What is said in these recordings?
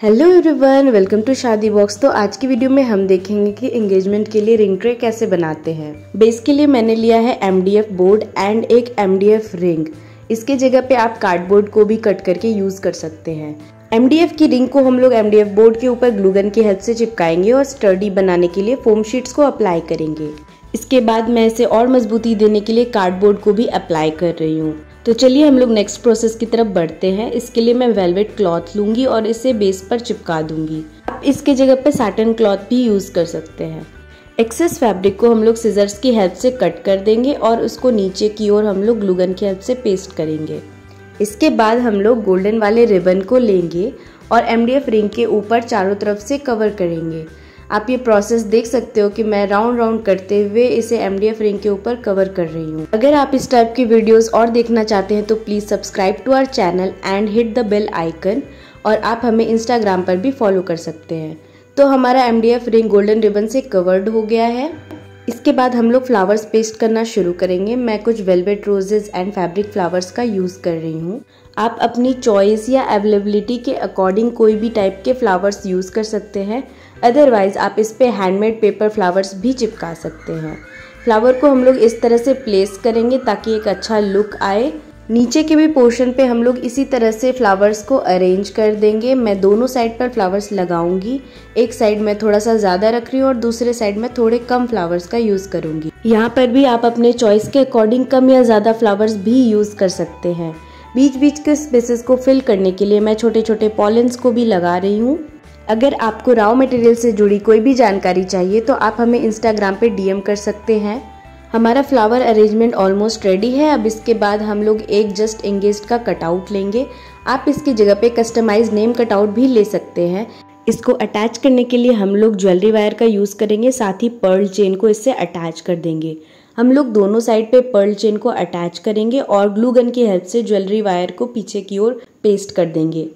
Hello everyone welcome to Shaadi box तो आज की वीडियो में हम देखेंगे कि एंगेजमेंट के लिए रिंग ट्रे कैसे बनाते हैं। बेस के लिए मैंने लिया है एमडीएफ बोर्ड एंड एक एमडीएफ रिंग इसके जगह पे आप कार्डबोर्ड को भी कट करके यूज़ कर सकते हैं। एमडीएफ की रिंग को हम लोग एमडीएफ बोर्ड के ऊपर ग्लूगन की हेल्प से चिपकाएँगे और स्टडी बनाने के लिए फोम शीट्स को अप्लाई करेंगे। इसके बाद मैं इसे और मजबूती देने के लिए कार्डबोर्ड को भी अप्लाई कर रही हूँ। तो चलिए हम लोग नेक्स्ट प्रोसेस की तरफ़ बढ़ते हैं। इसके लिए मैं वेलवेट क्लॉथ लूँगी और इसे बेस पर चिपका दूँगी। आप इसके जगह पे साटन क्लॉथ भी यूज़ कर सकते हैं। एक्सेस फैब्रिक को हम लोग सीजर्स की हेल्प से कट कर देंगे और उसको नीचे की ओर हम लोग ग्लूगन की हेल्प से पेस्ट करेंगे। इसके बाद हम लोग गोल्डन वाले रिबन को लेंगे और एमडीएफ रिंग के ऊपर चारों तरफ़ से कवर करेंगे। आप ये प्रोसेस देख सकते हो कि मैं राउंड राउंड करते हुए इसे एमडीएफ रिंग के ऊपर कवर कर रही हूँ। अगर आप इस टाइप की वीडियोस और देखना चाहते हैं तो please subscribe to our channel and hit the bell icon और आप हमें इंस्टाग्राम पर भी फॉलो कर सकते हैं। तो हमारा M D ring golden ribbon से कवर्ड हो गया है। इसके बाद हम लोग फ्लावर्स पेस्ट करना शुरू करेंगे। मैं कुछ velvet roses and fabric flowers का यूज़ कर रही हूँ। आप अपनी चॉइस या अवेलेबिलिटी के अकॉर्डिंग कोई भी टाइप के फ्लावर्स यूज़ कर सकते हैं। अदरवाइज़ आप इस पे हैंडमेड पेपर फ्लावर्स भी चिपका सकते हैं। फ्लावर को हम लोग इस तरह से प्लेस करेंगे ताकि एक अच्छा लुक आए। नीचे के भी पोर्शन पे हम लोग इसी तरह से फ्लावर्स को अरेंज कर देंगे। मैं दोनों साइड पर फ्लावर्स लगाऊँगी। एक साइड में थोड़ा सा ज़्यादा रख रही हूँ और दूसरे साइड में थोड़े कम फ्लावर्स का यूज़ करूँगी। यहाँ पर भी आप अपने चॉइस के अकॉर्डिंग कम या ज़्यादा फ्लावर्स भी यूज़ कर सकते हैं। बीच बीच के स्पेसेस को फिल करने के लिए मैं छोटे छोटे पॉलेंस को भी लगा रही हूँ। अगर आपको राव मटेरियल से जुड़ी कोई भी जानकारी चाहिए तो आप हमें इंस्टाग्राम पे डीएम कर सकते हैं। हमारा फ्लावर अरेंजमेंट ऑलमोस्ट रेडी है। अब इसके बाद हम लोग एक जस्ट एंगेज का कटआउट लेंगे। आप इसकी जगह पे कस्टमाइज नेम कटआउट भी ले सकते हैं। इसको अटैच करने के लिए हम लोग ज्वेलरी वायर का यूज़ करेंगे, साथ ही पर्ल चेन को इससे अटैच कर देंगे। हम लोग दोनों साइड पे पर्ल चेन को अटैच करेंगे और ग्लू गन की हेल्प से ज्वेलरी वायर को पीछे की ओर पेस्ट कर देंगे।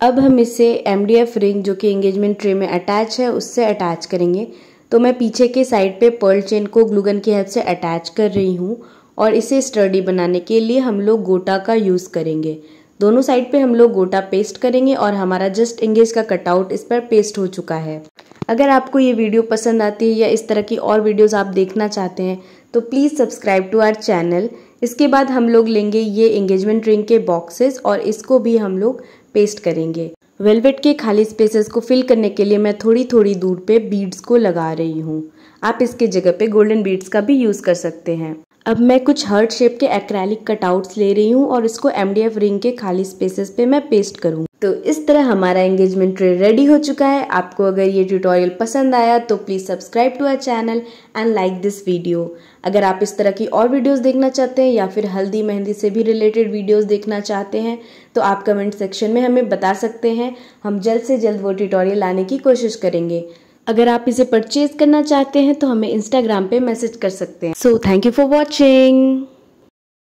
अब हम इसे एम रिंग जो कि एंगेजमेंट ट्रे में अटैच है, उससे अटैच करेंगे। तो मैं पीछे के साइड पे पर्ल चेन को ग्लूगन की हेल्प से अटैच कर रही हूँ और इसे स्टडी बनाने के लिए हम लोग गोटा का यूज़ करेंगे। दोनों साइड पे हम लोग गोटा पेस्ट करेंगे और हमारा जस्ट इंगेज का कटआउट इस पर पेस्ट हो चुका है। अगर आपको ये वीडियो पसंद आती है या इस तरह की और वीडियोस आप देखना चाहते हैं तो please subscribe to our channel इसके बाद हम लोग लेंगे ये एंगेजमेंट रिंग के बॉक्सेस और इसको भी हम लोग पेस्ट करेंगे। वेलवेट के खाली स्पेसेस को फिल करने के लिए मैं थोड़ी थोड़ी दूर पे बीड्स को लगा रही हूँ। आप इसके जगह पे गोल्डन बीड्स का भी यूज़ कर सकते हैं। अब मैं कुछ हर्ट शेप के एक्रेलिक कटआउट्स ले रही हूँ और इसको एमडीएफ रिंग के खाली स्पेसेस पे मैं पेस्ट करूँ। तो इस तरह हमारा एंगेजमेंट ट्रे रेडी हो चुका है। आपको अगर ये ट्यूटोरियल पसंद आया तो please subscribe to our channel and like this video अगर आप इस तरह की और वीडियोस देखना चाहते हैं या फिर हल्दी मेहंदी से भी रिलेटेड वीडियोस देखना चाहते हैं तो आप कमेंट सेक्शन में हमें बता सकते हैं। हम जल्द से जल्द वो ट्यूटोरियल लाने की कोशिश करेंगे। अगर आप इसे परचेज करना चाहते हैं तो हमें इंस्टाग्राम पे मैसेज कर सकते हैं। So thank you for watching